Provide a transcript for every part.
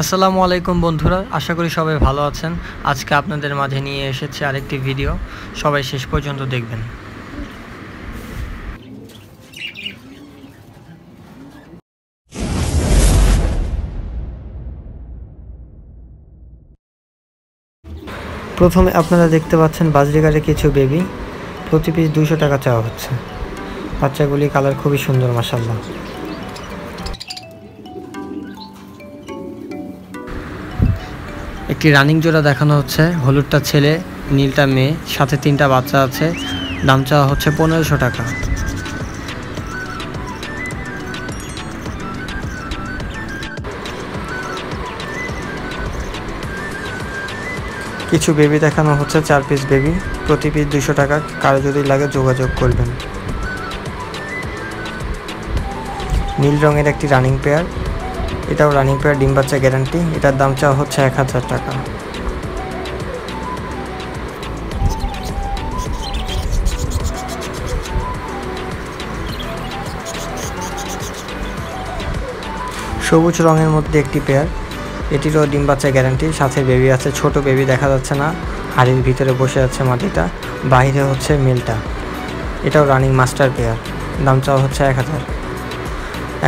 আসসালামু আলাইকুম বন্ধুরা, আশা করি সবাই ভালো আছেন। আজকে আপনাদের মাঝে নিয়ে এসেছে আরেকটি ভিডিও। সবাই শেষ পর্যন্ত দেখবেন। প্রথমে আপনারা দেখতে পাচ্ছেন বাজরিগারে কিছু বেবি। প্রতি পিস দুশো টাকা চাওয়া হচ্ছে। বাচ্চাগুলি কালার খুবই সুন্দর মাসাল্লাহ একটি রানিং জোড়া দেখানো হচ্ছে। হলুদটা ছেলে, নীলটা মেয়ে, সাথে তিনটা বাচ্চা আছে। দাম চাওয়া হচ্ছে পনেরোশো টাকা। কিছু বেবি দেখানো হচ্ছে, চার পিস বেবি প্রতি পিস দুশো টাকা। কারও যদি লাগে যোগাযোগ করবেন। নীল রঙের একটি রানিং পেয়ার এটাও রানিং পেয়ার ডিম বাচ্চা গ্যারান্টি এটার দাম চাওয়া হচ্ছে এক হাজার টাকা। সবুজ রঙের মধ্যে একটি পেয়ার এটিরও ডিম বাচ্চা গ্যারান্টি সাথে বেবি আছে, ছোট বেবি দেখা যাচ্ছে না, হাড়ির ভিতরে বসে আছে মাটিটা বাইরে হচ্ছে মিলটা এটাও রানিং মাস্টার পেয়ার দাম চাওয়া হচ্ছে এক হাজার।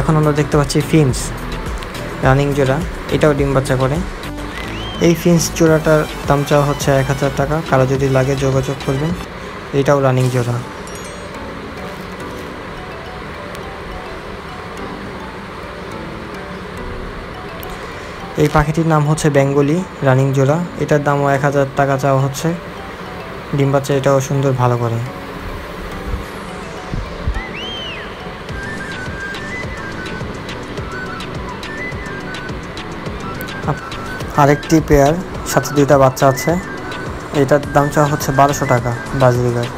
এখন আমরা দেখতে পাচ্ছি ফিন্স রানিং জোড়া, এটাও ডিম বাচ্চা করে। এই ফিন্স জোড়াটার দাম চাওয়া হচ্ছে এক হাজার টাকা, কারও যদি লাগে যোগাযোগ করবেন, এটাও রানিং জোড়া। এই পাখিটির নাম হচ্ছে বেঙ্গলি, রানিং জোড়া, এটার দামও এক হাজার টাকা চাওয়া হচ্ছে। ডিম বাচ্চা এটাও সুন্দর, ভালো করে। আরেকটি পেয়ার সাথে দুইটা বাচ্চা আছে। এটার দাম চাওয়া হচ্ছে বারোশো টাকা বাজরিগার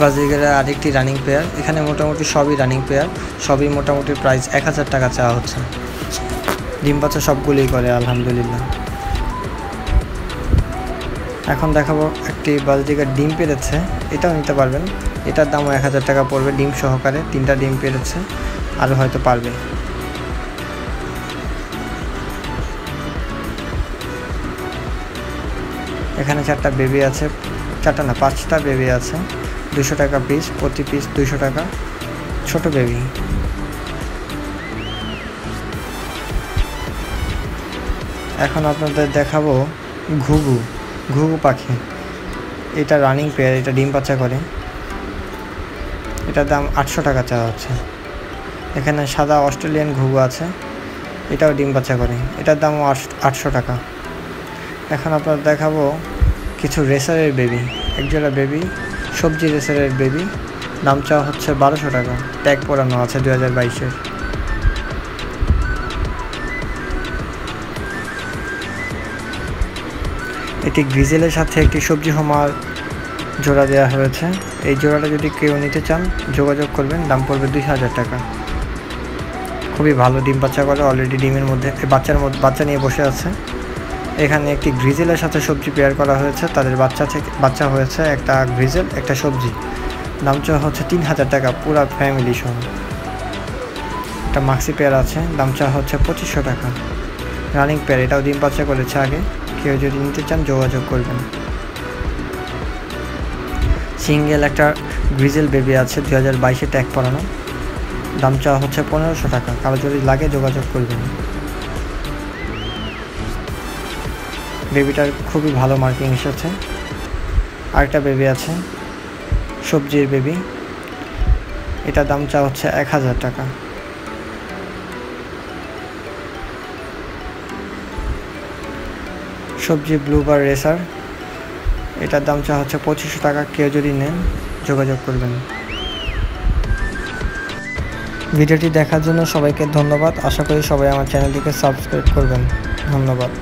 বাজরিগারের আরেকটি রানিং পেয়ার এখানে মোটামুটি সবই রানিং পেয়ার সবই মোটামুটি প্রাইস এক হাজার টাকা চাওয়া হচ্ছে। ডিম বাচ্চা সবগুলোই করে, আলহামদুলিল্লাহ। এখন দেখাবো একটি বাজরিগার ডিম পেরেছে, এটাও নিতে পারবেন। এটার দামও এক হাজার টাকা পড়বে, ডিম সহকারে, তিনটা ডিম পেরেছে আরও হয়তো পারবে। এখানে চারটা বেবি আছে, চারটা না, পাঁচটা বেবি আছে, দুশো টাকা পিস প্রতি পিস দুশো টাকা, ছোট বেবি। এখন আপনাদের দেখাবো ঘুঘু ঘুঘু পাখি। এটা রানিং পেয়ার এটা ডিম বাচ্চা করে। এটার দাম আটশো টাকা চাওয়া হচ্ছে। এখানে সাদা অস্ট্রেলিয়ান ঘুঘু আছে, এটাও ডিম বাচ্চা করে। এটার দামও আটশো টাকা। এখন আপনার দেখাবো কিছু রেসারের বেবি, একজোড়া বেবি, সবজি রেসারের বেবি। দাম চাওয়া হচ্ছে বারোশো টাকা, ট্যাগ পরানো আছে দু হাজার বাইশের। এটি গ্রিজেলের সাথে একটি সবজি হোমার জোড়া দেওয়া হয়েছে। এই জোড়াটা যদি কেউ নিতে চান, যোগাযোগ করবেন, দাম পড়বে দুই হাজার টাকা। খুবই ভালো ডিম বাচ্চা করে অলরেডি ডিমের মধ্যে বাচ্চার মধ্যে, বাচ্চা নিয়ে বসে আছে। এখানে একটি গ্রিজেলের সাথে সবজি পেয়ার করা হয়েছে। তাদের বাচ্চা থেকে, বাচ্চা হয়েছে একটা গ্রিজেল, একটা সবজি। দাম হচ্ছে তিন হাজার টাকা, পুরা ফ্যামিলি সহ। একটা মাক্সি পেয়ার আছে, দাম হচ্ছে পঁচিশশো টাকা। রানিং পেয়ার এটাও ডিম বাচ্চা করেছে আগে। কেউ যদি নিতে চান, যোগাযোগ করবেন। সিঙ্গেল একটা গ্রিজেল বেবি আছে দু হাজার বাইশে ট্যাগ পড়ানো দাম চাওয়া হচ্ছে পনেরোশো টাকা। কারও যদি লাগে যোগাযোগ করবেন। বেবিটার খুবই ভালো মার্কিং এসেছে। আরেকটা বেবি আছে, সবজির বেবি। এটা দাম চা হচ্ছে এক হাজার টাকা। সবজি ব্লুবার রেসার। এটার দাম চা হচ্ছে পঁচিশশো টাকা। কেউ যদি নেন, যোগাযোগ করবেন। ভিডিওটি দেখার জন্য সবাইকে ধন্যবাদ। আশা করি সবাই আমার চ্যানেলটিকে সাবস্ক্রাইব করবেন। ধন্যবাদ।